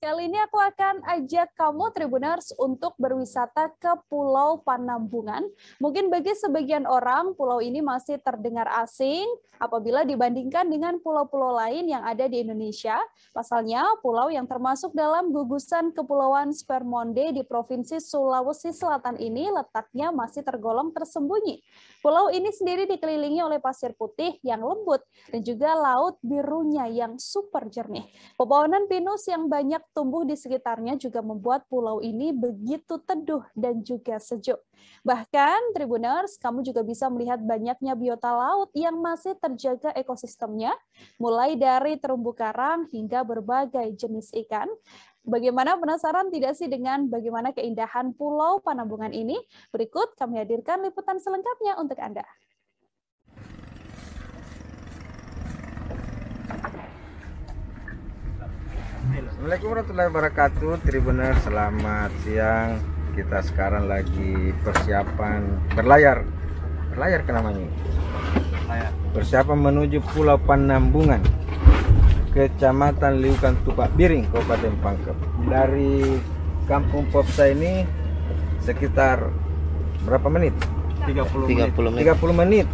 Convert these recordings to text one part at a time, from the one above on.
Kali ini aku akan ajak kamu Tribuners untuk berwisata ke Pulau Panambungan. Mungkin bagi sebagian orang pulau ini masih terdengar asing apabila dibandingkan dengan pulau-pulau lain yang ada di Indonesia. Pasalnya pulau yang termasuk dalam gugusan Kepulauan Spermonde di Provinsi Sulawesi Selatan ini letaknya masih tergolong tersembunyi. Pulau ini sendiri dikelilingi oleh pasir putih yang lembut dan juga laut birunya yang super jernih. Pepohonan pinus yang banyak tumbuh di sekitarnya juga membuat pulau ini begitu teduh dan juga sejuk. Bahkan, Tribuners, kamu juga bisa melihat banyaknya biota laut yang masih terjaga ekosistemnya, mulai dari terumbu karang hingga berbagai jenis ikan. Bagaimana penasaran tidak sih dengan bagaimana keindahan Pulau Panambungan ini? Berikut kami hadirkan liputan selengkapnya untuk Anda. Assalamualaikum warahmatullahi wabarakatuh. Tribuner selamat siang. Kita sekarang lagi persiapan berlayar. Berlayar ke namanya? Persiapan menuju Pulau Panambungan Kecamatan Liukan Tupak Biring Kabupaten Pangkep. Dari Kampung Popsa ini Sekitar berapa menit? 30 menit. 30 menit.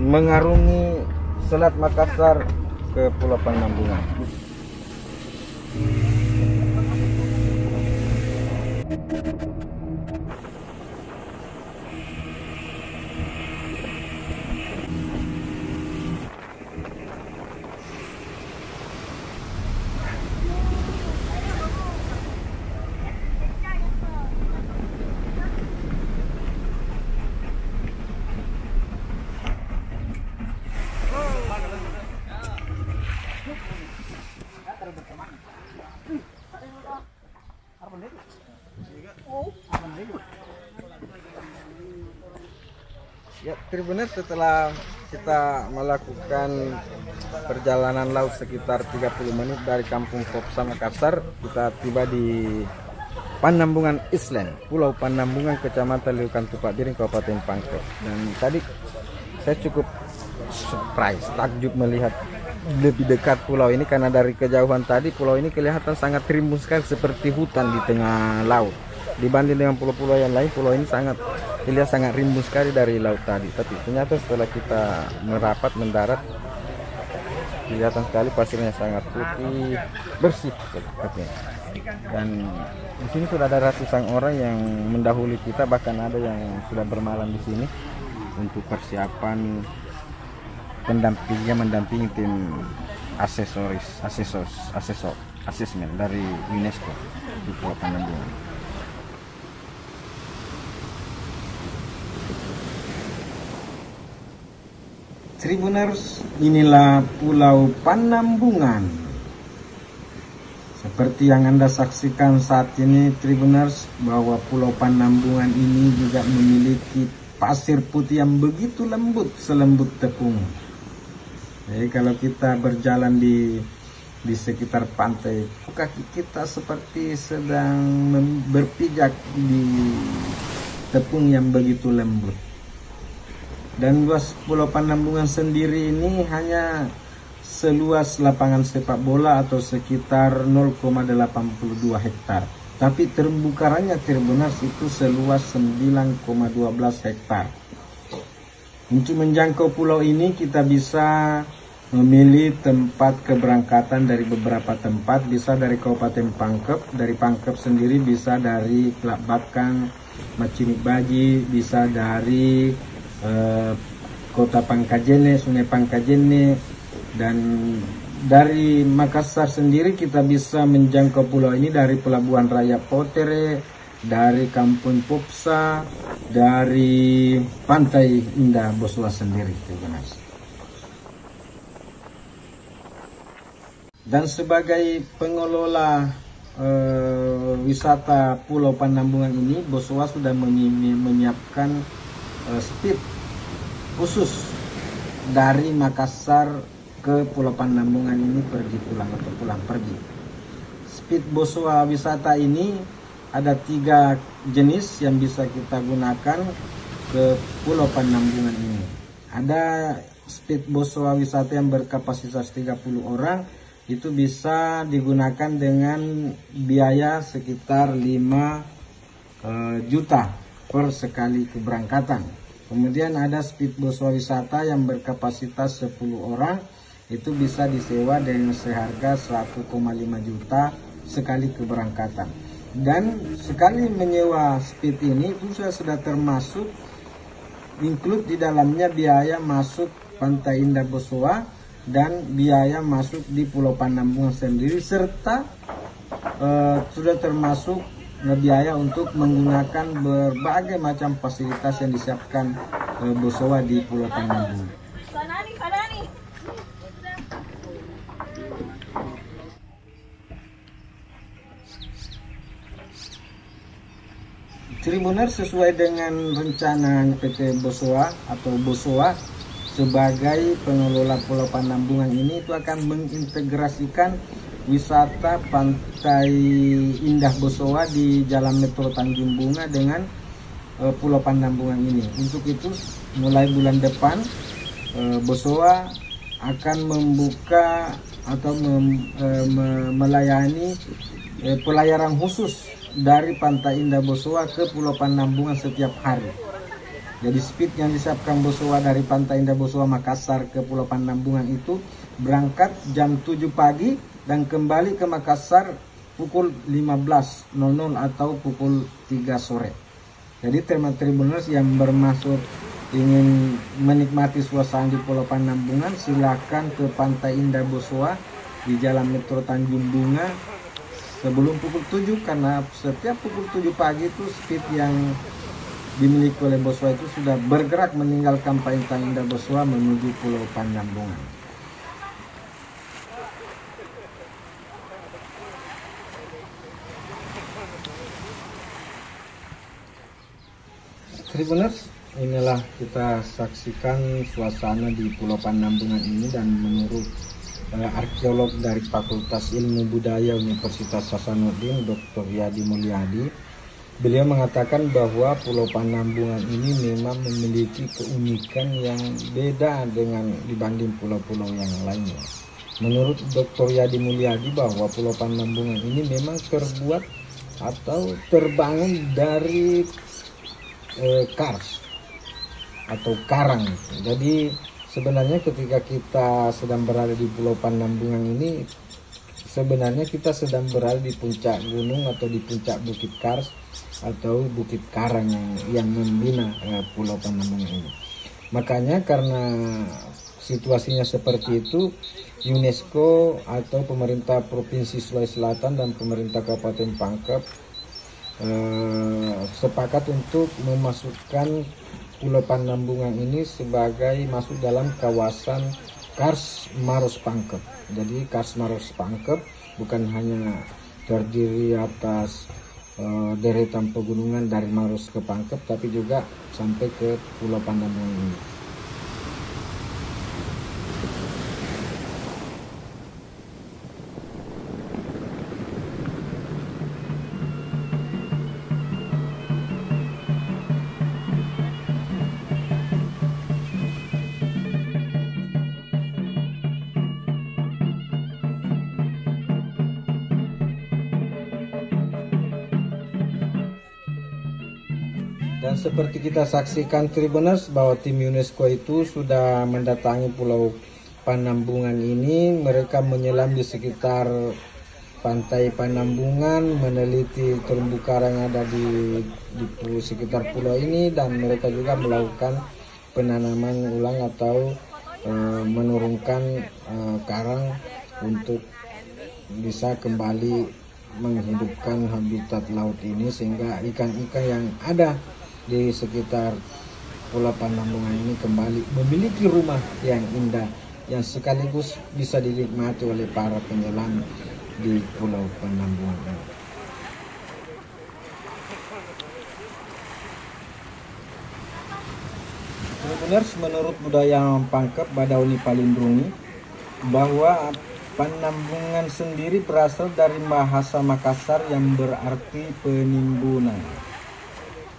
Mengarungi Selat Makassar ke Pulau Panambungan Thank you. Ya, Tribuners setelah kita melakukan perjalanan laut sekitar 30 menit dari Kampung Popsa Makassar, kita tiba di Panambungan Island, Pulau Panambungan, Kecamatan Liukan Tupak Biring, Kabupaten Pangkep. Dan tadi saya cukup surprise, takjub melihat lebih dekat pulau ini karena dari kejauhan tadi pulau ini kelihatan sangat rimbun sekali seperti hutan di tengah laut. Dibanding dengan pulau-pulau yang lain, pulau ini sangat terlihat sangat rimbun sekali dari laut tadi. Tapi ternyata setelah kita merapat mendarat, kelihatan sekali pasirnya sangat putih, bersih. Dan di sini sudah ada ratusan orang yang mendahului kita, bahkan ada yang sudah bermalam di sini untuk persiapan pendampingnya mendampingi tim aksesoris, asesos, asesor, asesmen dari UNESCO di Pulau Panambungan. Tribuners, inilah Pulau Panambungan. Seperti yang Anda saksikan saat ini Tribuners, bahwa Pulau Panambungan ini juga memiliki pasir putih yang begitu lembut, selembut tepung. Jadi kalau kita berjalan di di sekitar pantai, kaki kita seperti sedang berpijak di tepung yang begitu lembut. Dan luas Pulau Panambungan sendiri ini hanya seluas lapangan sepak bola atau sekitar 0,82 hektar. Tapi terumbu karangnya itu seluas 9,12 hektar. Untuk menjangkau pulau ini kita bisa memilih tempat keberangkatan dari beberapa tempat, bisa dari Kabupaten Pangkep, dari Pangkep sendiri bisa dari Kelab Bakang, Macinik Baji, bisa dari eh, Kota Pangkajene, Sungai Pangkajene, dan dari Makassar sendiri kita bisa menjangkau pulau ini dari Pelabuhan Raya Potere, dari Kampung Popsa, dari Pantai Indah Boswa sendiri. Terima kasih. Dan sebagai pengelola uh, wisata Pulau Panambungan ini, Boswa sudah menyiapkan uh, speed khusus dari Makassar ke Pulau Panambungan ini pergi pulang atau pulang pergi. Speed Boswa wisata ini ada tiga jenis yang bisa kita gunakan ke Pulau Panambungan ini. Ada speed Boswa wisata yang berkapasitas 30 orang itu bisa digunakan dengan biaya sekitar 5 uh, juta per sekali keberangkatan. Kemudian ada speedboat wisata yang berkapasitas 10 orang itu bisa disewa dengan seharga 1,5 juta sekali keberangkatan. Dan sekali menyewa speed ini itu sudah, sudah termasuk include di dalamnya biaya masuk Pantai Indah Bosowa dan biaya masuk di Pulau Panambungan sendiri serta uh, sudah termasuk biaya untuk menggunakan berbagai macam fasilitas yang disiapkan uh, Bosowa di Pulau Panambungan. Tribuners sesuai dengan rencana PT Bosowa atau Bosowa sebagai pengelola Pulau Panambungan ini itu akan mengintegrasikan wisata Pantai Indah Bosowa di Jalan Metro Tanjung Bunga dengan uh, Pulau Panambungan ini. Untuk itu mulai bulan depan uh, Bosowa akan membuka atau mem, uh, melayani uh, pelayaran khusus dari Pantai Indah Bosowa ke Pulau Panambungan setiap hari. Jadi speed yang disiapkan Bosowa dari Pantai Indah Bosowa Makassar ke Pulau Panambungan itu berangkat jam 7 pagi dan kembali ke Makassar pukul 15.00 atau pukul 3 sore. Jadi tema tribuners yang bermaksud ingin menikmati suasana di Pulau Panambungan silakan ke Pantai Indah Bosowa di Jalan Metro Tanjung Bunga sebelum pukul 7 karena setiap pukul 7 pagi itu speed yang dimiliki oleh Boswa itu sudah bergerak meninggalkan Paintang Indah Boswa menuju Pulau Pandambungan. Tribuners, inilah kita saksikan suasana di Pulau Pandambungan ini dan menurut uh, arkeolog dari Fakultas Ilmu Budaya Universitas Hasanuddin Dr. Yadi Mulyadi beliau mengatakan bahwa Pulau Panambungan ini memang memiliki keunikan yang beda dengan dibanding pulau-pulau yang lainnya. Menurut Dr. Yadi Mulyadi bahwa Pulau Panambungan ini memang terbuat atau terbangun dari eh, kars atau karang. Jadi sebenarnya ketika kita sedang berada di Pulau Panambungan ini sebenarnya kita sedang berada di puncak gunung atau di puncak Bukit Kars atau Bukit Karang yang, yang membina eh, Pulau Panambungan ini. Makanya karena situasinya seperti itu, UNESCO atau pemerintah Provinsi Sulawesi Selatan dan pemerintah Kabupaten Pangkep eh, sepakat untuk memasukkan Pulau Panambungan ini sebagai masuk dalam kawasan Kars Maros Pangkep. Jadi Kars Maros Pangkep bukan hanya terdiri atas uh, deretan pegunungan dari Maros ke Pangkep, tapi juga sampai ke Pulau Panambungan ini. Dan seperti kita saksikan Tribuners bahwa tim UNESCO itu sudah mendatangi Pulau Panambungan ini, mereka menyelam di sekitar pantai Panambungan, meneliti terumbu karang yang ada di, di sekitar pulau ini dan mereka juga melakukan penanaman ulang atau e, menurunkan e, karang untuk bisa kembali menghidupkan habitat laut ini sehingga ikan-ikan yang ada di sekitar Pulau Panambungan ini kembali memiliki rumah yang indah yang sekaligus bisa dinikmati oleh para penyelam di Pulau Panambungan. Benar menurut budaya Pangkep Badauni Palindrungi bahwa Panambungan sendiri berasal dari bahasa Makassar yang berarti penimbunan.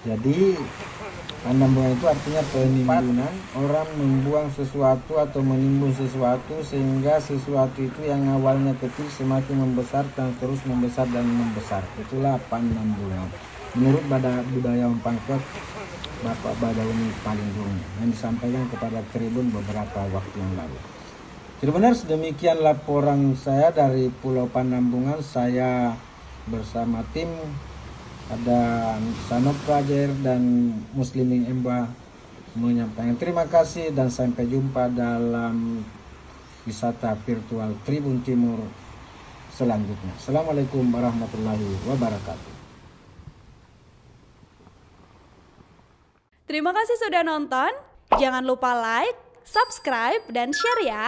Jadi Panambungan itu artinya penimbunan orang membuang sesuatu atau menimbun sesuatu sehingga sesuatu itu yang awalnya kecil semakin membesar dan terus membesar dan membesar. Itulah panambungan. Menurut budaya Pangkot, Bapak Badauni Palindung yang disampaikan kepada Tribun beberapa waktu yang lalu. Jadi benar demikian laporan saya dari Pulau Panambungan. Saya bersama tim ada Sanop Prajer dan Muslimin Emba menyampaikan terima kasih dan sampai jumpa dalam wisata virtual Tribun Timur selanjutnya. Assalamualaikum warahmatullahi wabarakatuh. Terima kasih sudah nonton. Jangan lupa like, subscribe, dan share ya.